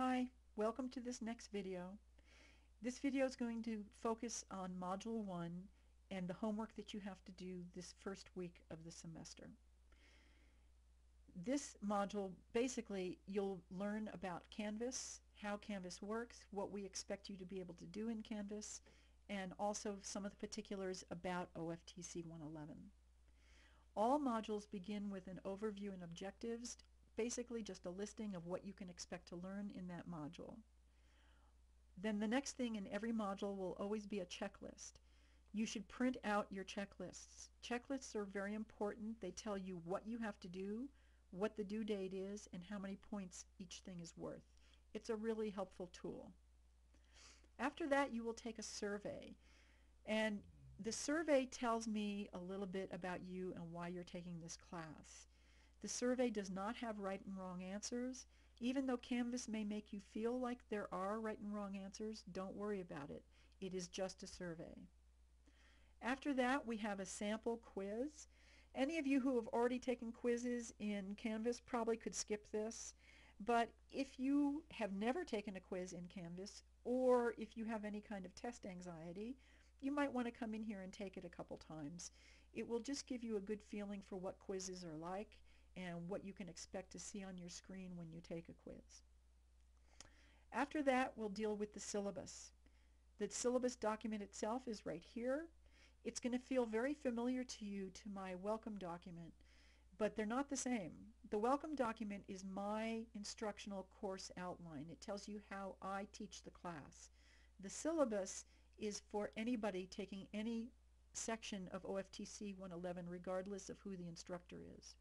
Hi, welcome to this next video. This video is going to focus on Module 1 and the homework that you have to do this first week of the semester. This module, basically, you'll learn about Canvas, how Canvas works, what we expect you to be able to do in Canvas, and also some of the particulars about OFTC 111. All modules begin with an overview and objectives basically just a listing of what you can expect to learn in that module. Then the next thing in every module will always be a checklist. You should print out your checklists. Checklists are very important. They tell you what you have to do, what the due date is, and how many points each thing is worth. It's a really helpful tool. After that, you will take a survey. And the survey tells me a little bit about you and why you're taking this class. The survey does not have right and wrong answers. Even though Canvas may make you feel like there are right and wrong answers, don't worry about it. It is just a survey. After that, we have a sample quiz. Any of you who have already taken quizzes in Canvas probably could skip this. But if you have never taken a quiz in Canvas, or if you have any kind of test anxiety, you might want to come in here and take it a couple times. It will just give you a good feeling for what quizzes are like and what you can expect to see on your screen when you take a quiz. After that, we'll deal with the syllabus. The syllabus document itself is right here. It's going to feel very familiar to you to my welcome document, but they're not the same. The welcome document is my instructional course outline. It tells you how I teach the class. The syllabus is for anybody taking any section of OFTC 111 regardless of who the instructor is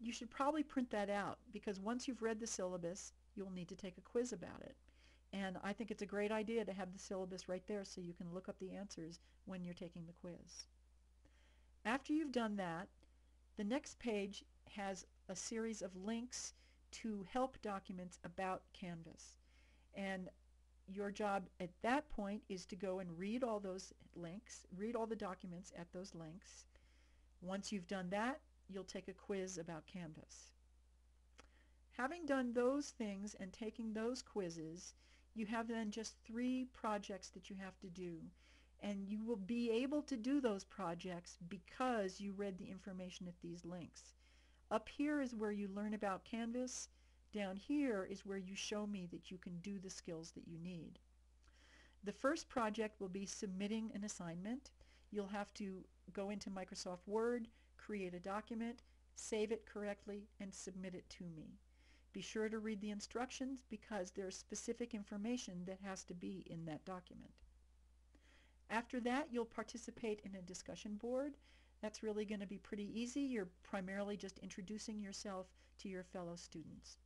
you should probably print that out because once you've read the syllabus, you'll need to take a quiz about it. And I think it's a great idea to have the syllabus right there so you can look up the answers when you're taking the quiz. After you've done that, the next page has a series of links to help documents about Canvas. And your job at that point is to go and read all those links, read all the documents at those links. Once you've done that, you'll take a quiz about Canvas. Having done those things and taking those quizzes, you have then just three projects that you have to do. And you will be able to do those projects because you read the information at these links. Up here is where you learn about Canvas. Down here is where you show me that you can do the skills that you need. The first project will be submitting an assignment. You'll have to go into Microsoft Word, create a document, save it correctly, and submit it to me. Be sure to read the instructions because there's specific information that has to be in that document. After that, you'll participate in a discussion board. That's really going to be pretty easy. You're primarily just introducing yourself to your fellow students.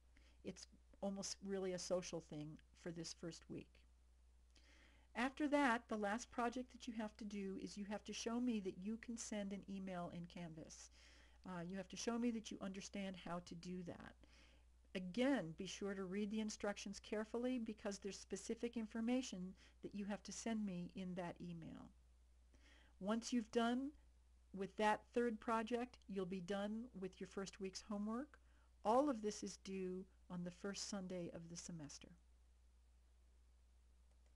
It's almost really a social thing for this first week. After that, the last project that you have to do is you have to show me that you can send an email in Canvas. Uh, you have to show me that you understand how to do that. Again, be sure to read the instructions carefully because there's specific information that you have to send me in that email. Once you've done with that third project, you'll be done with your first week's homework. All of this is due on the first Sunday of the semester.